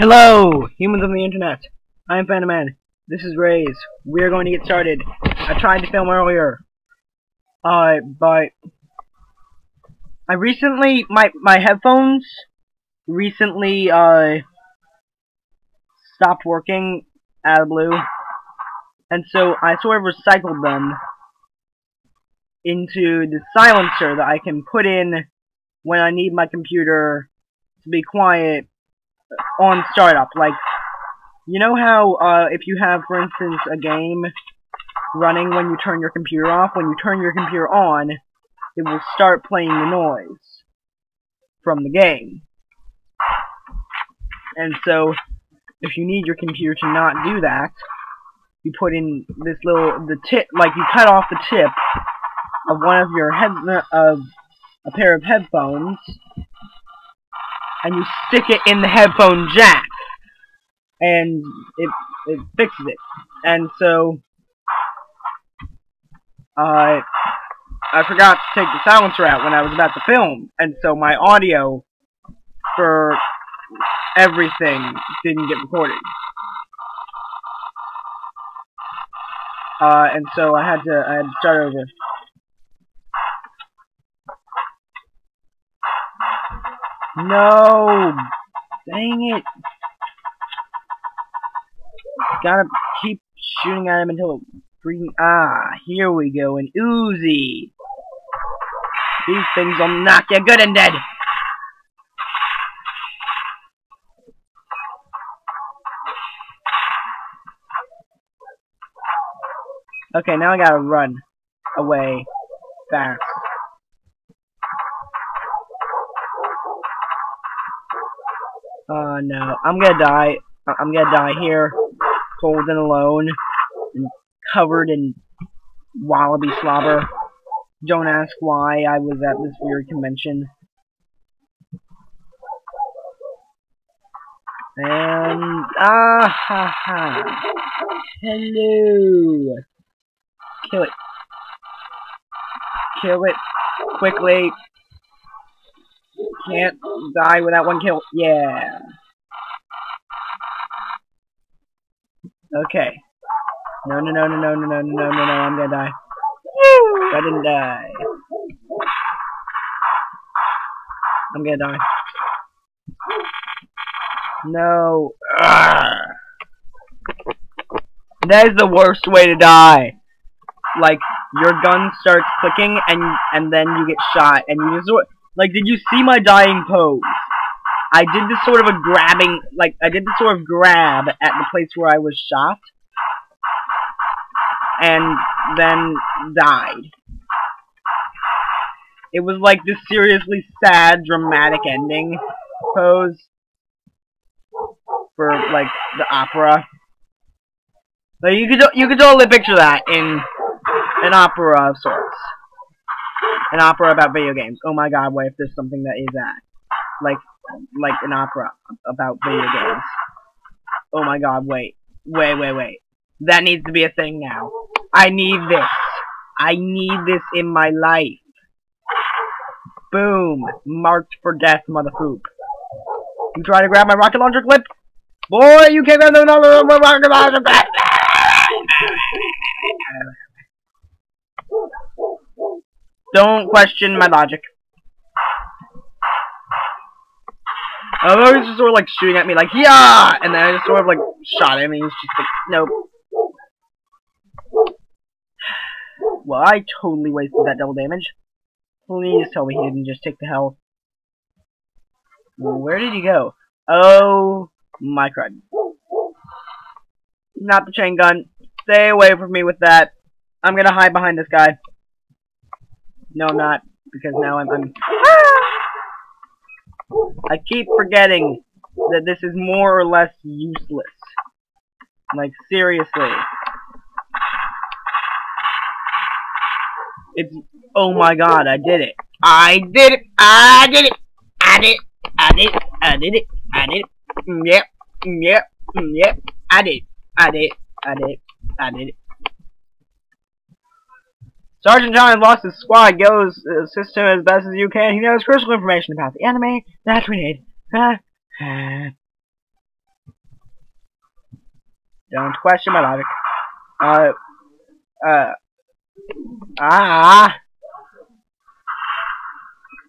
Hello, humans on the internet. I am FandomMan. This is Raze. We are going to get started. I tried to film earlier. Uh, but I recently my my headphones recently uh stopped working out of blue, and so I sort of recycled them into the silencer that I can put in when I need my computer to be quiet on startup. Like, you know how uh, if you have, for instance, a game running when you turn your computer off, when you turn your computer on, it will start playing the noise from the game. And so, if you need your computer to not do that, you put in this little, the tip, like you cut off the tip of one of your head, of a pair of headphones, and you stick it in the headphone jack, and it it fixes it. And so, uh, I forgot to take the silencer out when I was about to film, and so my audio for everything didn't get recorded. Uh, and so I had to I had to start over. No! Dang it! Gotta keep shooting at him until freaking- Ah, here we go, an Uzi! These things will knock you good and dead! Okay, now I gotta run away fast. Oh no, I'm gonna die. I'm gonna die here, cold and alone, and covered in wallaby slobber. Don't ask why I was at this weird convention. And ah ha ha. Hello. Kill it. Kill it quickly. Can't die without one kill. Yeah. Okay. No, no, no, no, no, no, no, no, no, no, no, I'm gonna die. I didn't die. I'm gonna die. No. Ugh. That is the worst way to die. Like, your gun starts clicking, and and then you get shot, and you just like, did you see my dying pose? I did this sort of a grabbing, like, I did this sort of grab at the place where I was shot, and then died. It was like this seriously sad, dramatic ending pose for, like, the opera. Like, you could, you could totally picture that in an opera of sorts an opera about video games. Oh my god, what if there's something that is that? Like, like an opera about video games. Oh my god, wait. Wait, wait, wait. That needs to be a thing now. I need this. I need this in my life. Boom. Marked for death, motherfoop. You try to grab my rocket launcher clip? Boy, you can't grab another rocket launcher clip! Don't question my logic. Oh, he's just sort of like shooting at me like, yeah! And then I just sort of like shot him and he's just like, nope. Well, I totally wasted that double damage. Please tell me he didn't just take the health. Where did he go? Oh, my crud. Not the chain gun. Stay away from me with that. I'm gonna hide behind this guy. No, I'm not, because now I'm... I'm I keep forgetting that this is more or less useless. Like, seriously. It's... Oh my god, I did it. I did it! I did it! I did it! I did it! I did it! I did it! Mm, yep. Mm, yep. Mm, yep. I did it. I did it. I did it. I did it. Sergeant John lost his squad. Go assist him as best as you can. He knows crucial information about the enemy that we need. Don't question my logic. Uh, uh, ah.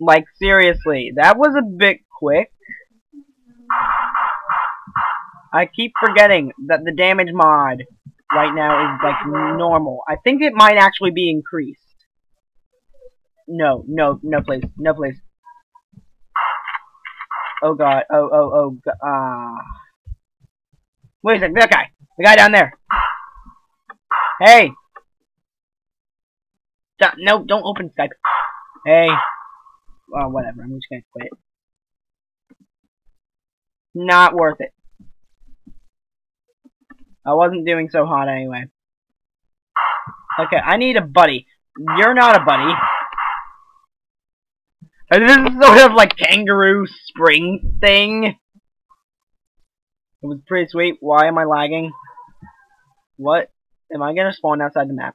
Like, seriously, that was a bit quick. I keep forgetting that the damage mod right now is, like, normal. I think it might actually be increased. No, no, no please, no please. Oh god, oh, oh, oh, ah. Wait a second, that guy, the guy down there. Hey! Stop, no, don't open Skype. Hey. Well, whatever, I'm just gonna quit. Not worth it. I wasn't doing so hot anyway. Okay, I need a buddy. You're not a buddy. And this is sort of like kangaroo spring thing. It was pretty sweet. Why am I lagging? What? Am I gonna spawn outside the map?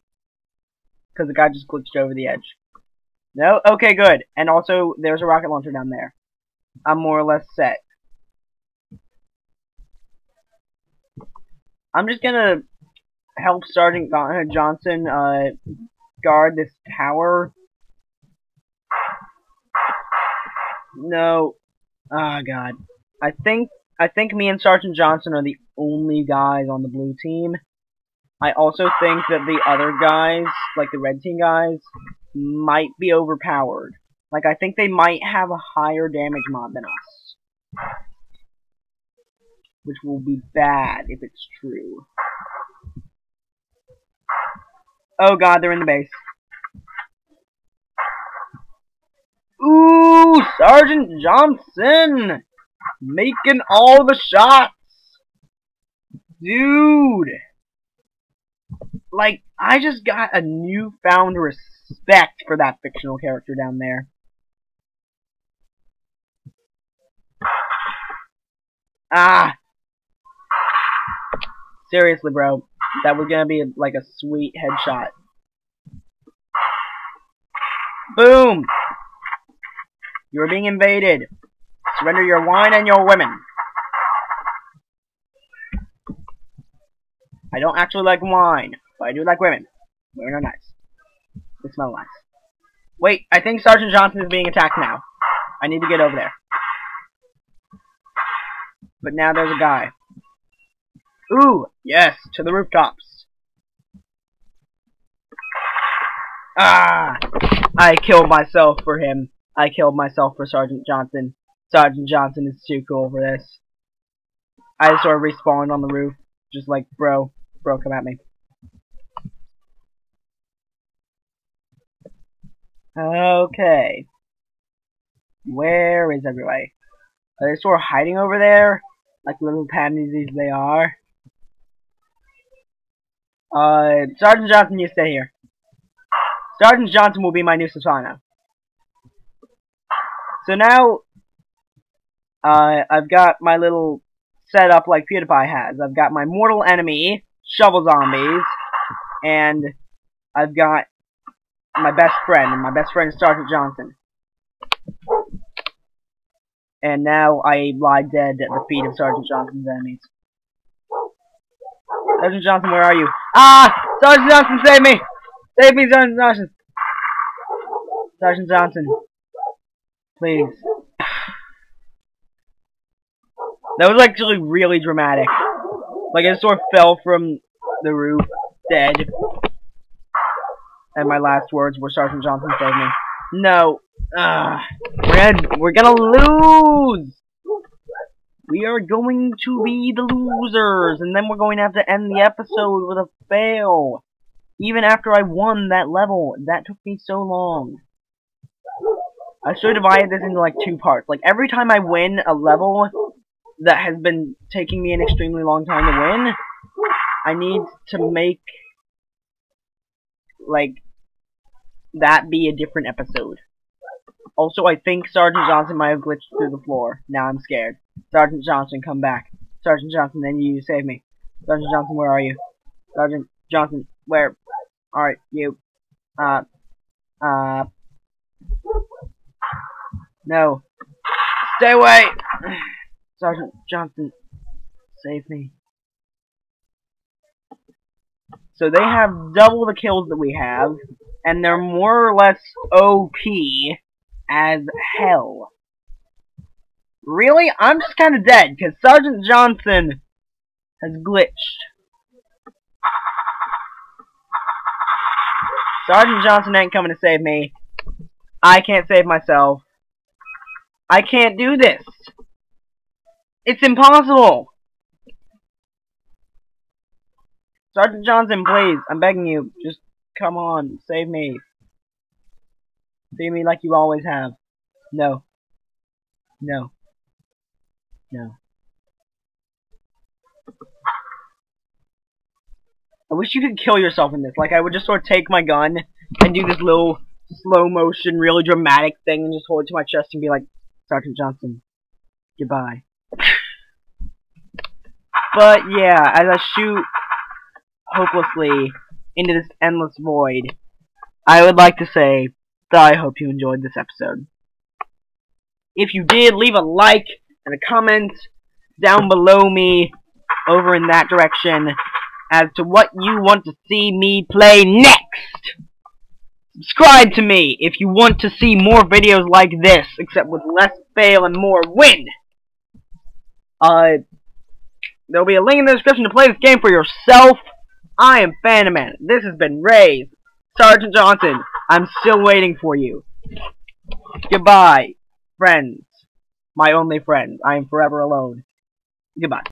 Because the guy just glitched over the edge. No? Okay, good. And also, there's a rocket launcher down there. I'm more or less set. I'm just gonna help Sergeant Johnson uh, guard this tower. No. Oh god. I think I think me and Sergeant Johnson are the only guys on the blue team. I also think that the other guys, like the red team guys, might be overpowered. Like, I think they might have a higher damage mod than us. Which will be bad if it's true. Oh god, they're in the base. Ooh, Sergeant Johnson! Making all the shots! Dude! Like, I just got a newfound respect for that fictional character down there. Ah! Seriously, bro. That was gonna be like a sweet headshot. Boom! You are being invaded. Surrender your wine and your women. I don't actually like wine, but I do like women. Women are nice. They smell nice. Wait, I think Sergeant Johnson is being attacked now. I need to get over there. But now there's a guy. Ooh, yes, to the rooftops. Ah! I killed myself for him. I killed myself for Sergeant Johnson. Sergeant Johnson is too cool for this. I just sort of respawned on the roof, just like, bro, bro, come at me. Okay. Where is everybody? Are they sort of hiding over there? Like little pansies they are? Uh, Sergeant Johnson, you stay here. Sergeant Johnson will be my new Stephano. So now, uh, I've got my little setup like PewDiePie has. I've got my mortal enemy, Shovel Zombies, and I've got my best friend, and my best friend is Sergeant Johnson. And now I lie dead at the feet of Sergeant Johnson's enemies. Sergeant Johnson, where are you? Ah! Sergeant Johnson, save me! Save me, Sergeant Johnson! Sergeant Johnson. Please. That was actually really dramatic. Like, I sort of fell from the roof, dead. And my last words were, Sergeant Johnson, save me. No. Uh, we're gonna, we're gonna lose! We are going to be the losers, and then we're going to have to end the episode with a fail. Even after I won that level, that took me so long. I should have divided this into like two parts. Like every time I win a level that has been taking me an extremely long time to win, I need to make like that be a different episode. Also, I think Sergeant Johnson might have glitched through the floor. Now I'm scared. Sergeant Johnson, come back. Sergeant Johnson, then you save me. Sergeant Johnson, where are you? Sergeant Johnson, where are you? Uh, uh, no. Stay away! Sergeant Johnson, save me. So they have double the kills that we have, and they're more or less OP as hell. Really? I'm just kind of dead, because Sergeant Johnson has glitched. Sergeant Johnson ain't coming to save me. I can't save myself. I can't do this. It's impossible. Sergeant Johnson, please, I'm begging you, just come on, save me. Save me like you always have. No. No. No. I wish you could kill yourself in this. Like, I would just sort of take my gun and do this little slow motion, really dramatic thing and just hold it to my chest and be like, Sergeant Johnson, goodbye. but, yeah, as I shoot hopelessly into this endless void, I would like to say that I hope you enjoyed this episode. If you did, leave a like and a comment down below me over in that direction as to what you want to see me play next. Subscribe to me if you want to see more videos like this, except with less fail and more win. Uh, there'll be a link in the description to play this game for yourself. I am FandomMan. This has been Ray. Sergeant Johnson, I'm still waiting for you. Goodbye, friends. My only friend. I am forever alone. Goodbye.